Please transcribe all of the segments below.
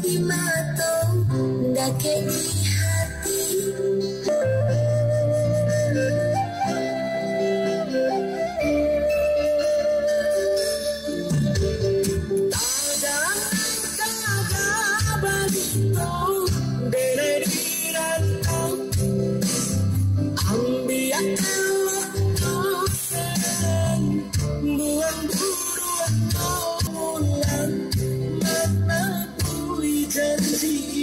指窓だけに see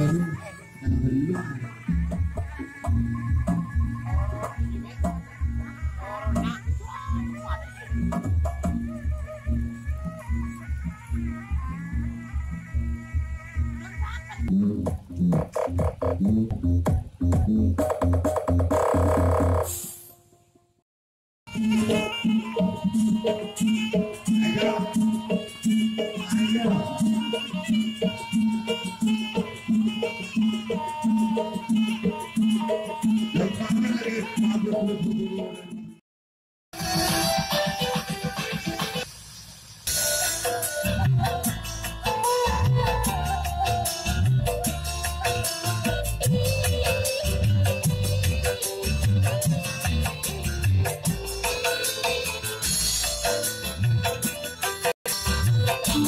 Saking tadi kemancing Hati jadi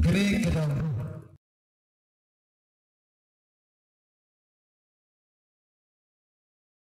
பிரேக்கிதம்